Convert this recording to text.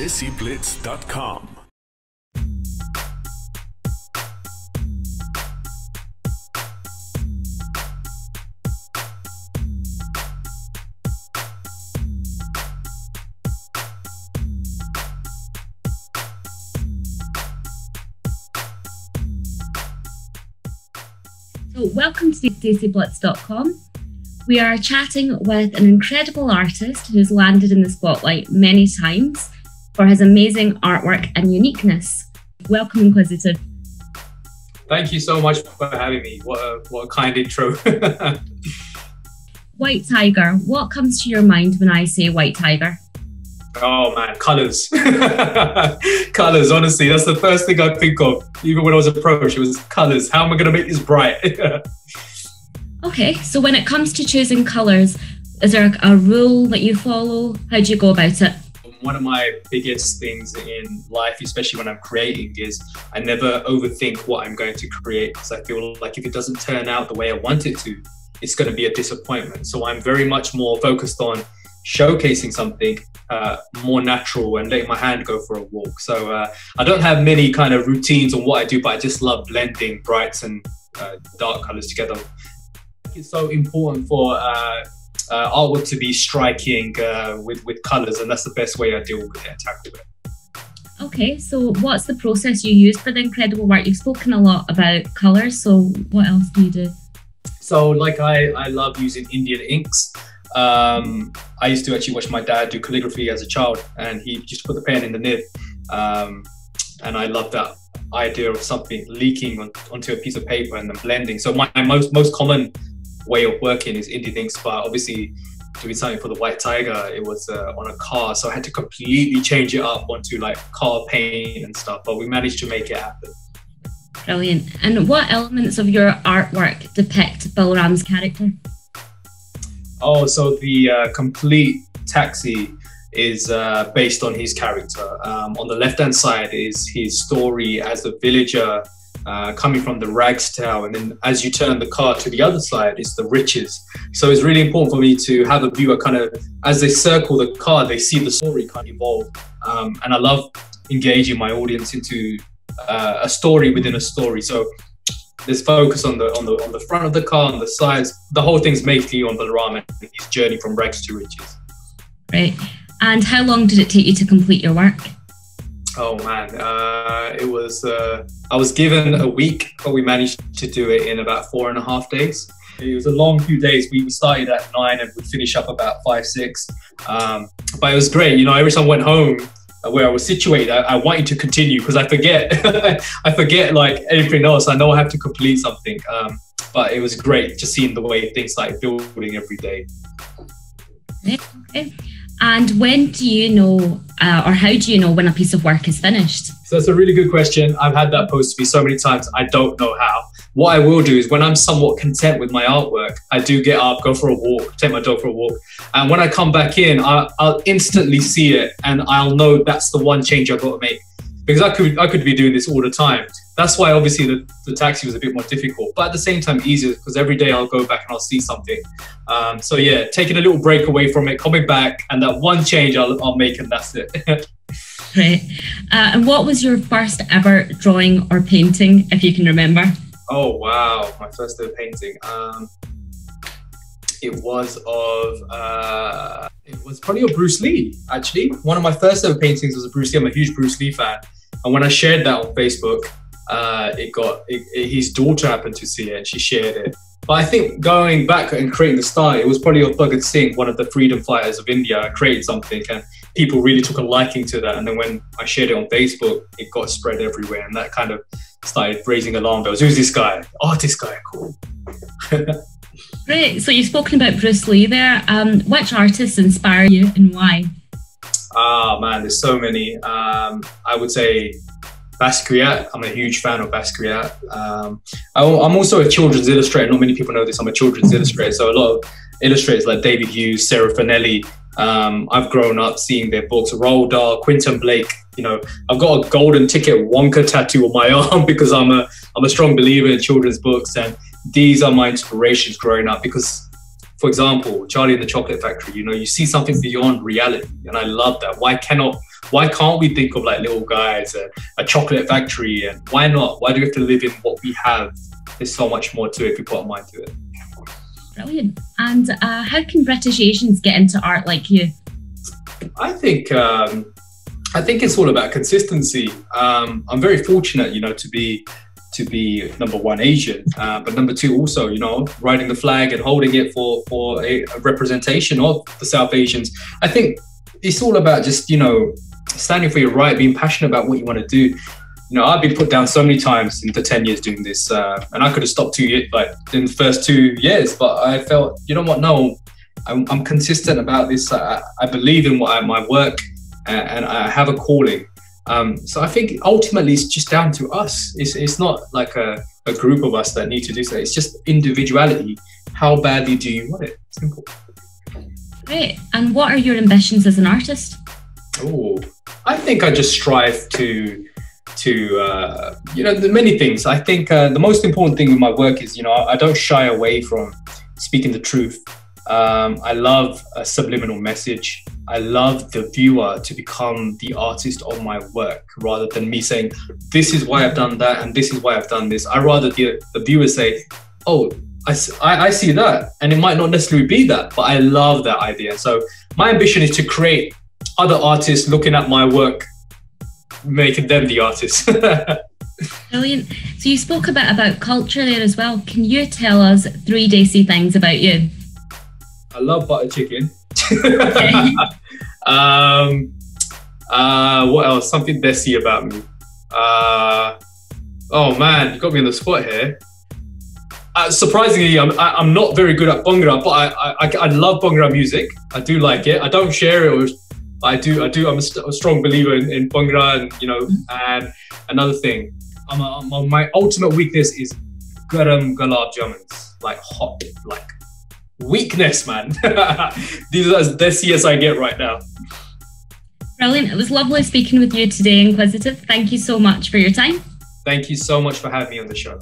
DesiBlitz.com. So, welcome to DesiBlitz.com. We are chatting with an incredible artist who's landed in the spotlight many times for his amazing artwork and uniqueness. Welcome, Inkquisitive. Thank you so much for having me. What a, what a kind intro. White Tiger, what comes to your mind when I say White Tiger? Oh man, colors. colors, honestly, that's the first thing I think of. Even when I was approached, it was colors. How am I going to make this bright? okay, so when it comes to choosing colors, is there a rule that you follow? How do you go about it? One of my biggest things in life, especially when I'm creating, is I never overthink what I'm going to create because I feel like if it doesn't turn out the way I want it to, it's going to be a disappointment. So I'm very much more focused on showcasing something uh, more natural and letting my hand go for a walk. So uh, I don't have many kind of routines on what I do, but I just love blending brights and uh, dark colors together. It's so important for uh, artwork to be striking uh, with with colors, and that's the best way I deal with it and tackle it. Okay, so what's the process you use for the incredible work? You've spoken a lot about colors, so what else do you do? So, like, I, I love using Indian inks. Um, I used to actually watch my dad do calligraphy as a child, and he just put the pen in the nib. Um, and I love that idea of something leaking on, onto a piece of paper and then blending. So my, my most most common way of working is Indian inks, but obviously doing something for the White Tiger, it was uh, on a car, so I had to completely change it up onto like car paint and stuff. But we managed to make it happen. Brilliant. And what elements of your artwork depict Balram's character? Oh, so the uh, complete taxi is uh, based on his character. Um, on the left hand side is his story as a villager uh, coming from the rags town, and then as you turn the car to the other side, it's the riches. So it's really important for me to have a viewer kind of as they circle the car, they see the story kind of evolve. Um, and I love engaging my audience into uh, a story within a story. So there's focus on the on the on the front of the car, on the sides. The whole thing's mainly on Balaram and his journey from rags to riches. Right. And how long did it take you to complete your work? Oh man, uh, it was. Uh, I was given a week, but we managed to do it in about four and a half days. It was a long few days. We started at nine and would finish up about five, six. Um, but it was great. You know, every time I went home, uh, where I was situated, I, I wanted to continue because I forget, I forget like everything else. I know I have to complete something. Um, but it was great just seeing the way things like building every day. Okay. And when do you know, uh, or how do you know when a piece of work is finished? So that's a really good question. I've had that posed to me so many times. I don't know how. What I will do is when I'm somewhat content with my artwork, I do get up, go for a walk, take my dog for a walk, and when I come back in, I, I'll instantly see it, and I'll know that's the one change I've got to make because I could I could be doing this all the time. That's why obviously the, the taxi was a bit more difficult, but at the same time easier because every day I'll go back and I'll see something. Um, so yeah, taking a little break away from it, coming back, and that one change I'll, I'll make, and that's it. Right. Uh, and what was your first ever drawing or painting, if you can remember? Oh wow, my first ever painting. Um, it was of uh, it was probably of Bruce Lee. Actually, one of my first ever paintings was a Bruce Lee. I'm a huge Bruce Lee fan, and when I shared that on Facebook, uh, it got it, it, his daughter happened to see it and she shared it. But I think going back and creating the style, it was probably of Bhagat Singh, one of the freedom fighters of India. Created something and people really took a liking to that. And then when I shared it on Facebook, it got spread everywhere, and that kind of started raising alarm bells. Who's this guy? Oh, this guy, cool. Great. So you've spoken about Bruce Lee there. Um, which artists inspire you and why? Ah, man, there's so many. Um, I would say Basquiat. I'm a huge fan of Basquiat. Um, I, am also a children's illustrator. Not many people know this. I'm a children's illustrator. So a lot of illustrators like David Hughes, Sara Fanelli. Um, I've grown up seeing their books. Roald Dahl, Quentin Blake. You know, I've got a golden ticket Wonka tattoo on my arm because I'm a I'm a strong believer in children's books, and these are my inspirations growing up. Because, for example, Charlie and the Chocolate Factory. You know, you see something beyond reality, and I love that. Why cannot why can't we think of like little guys, a, a chocolate factory, and why not? Why do we have to live in what we have? There's so much more to it if you put our mind to it. Brilliant. And uh, how can British Asians get into art like you? I think um, I think it's all about consistency. Um, I'm very fortunate, you know, to be to be number one Asian, uh, but number two also, you know, riding the flag and holding it for for a, a representation of the South Asians. I think it's all about just you know standing for your right, being passionate about what you want to do. You know, I've been put down so many times in the ten years doing this, uh, and I could have stopped two years, like in the first two years, but I felt, you know what, no, I'm, I'm consistent about this. I, I believe in what I, my work, and, and I have a calling um, so I think ultimately it's just down to us. It's, it's not like a, a group of us that need to do so. It's just individuality. How badly do you want it? Simple. Great. And what are your ambitions as an artist? Oh, I think I just strive to to uh, you know the many things. I think uh, the most important thing with my work is you know I don't shy away from speaking the truth. Um, I love a subliminal message. I love the viewer to become the artist of my work rather than me saying, this is why I've done that and this is why I've done this. I rather the, the viewer say, oh, I, I see that. And it might not necessarily be that, but I love that idea. So my ambition is to create other artists looking at my work, making them the artists. Brilliant. So you spoke a bit about culture there as well. Can you tell us three Desi things about you? I love butter chicken. um, uh, what else? Something Desi about me. Uh, oh man, you got me on the spot here. Uh, surprisingly, I'm I, am i am not very good at Bhangra, but I, I I love Bhangra music. I do like it. I don't share it, I do I do. I'm a, st- a strong believer in, in Bhangra, and you know. And another thing, I'm, a, I'm a, my ultimate weakness is garam gulab jamuns, like hot, like weakness, man. These are as desi as I get right now. Brilliant. It was lovely speaking with you today, Inkquisitive. Thank you so much for your time. Thank you so much for having me on the show.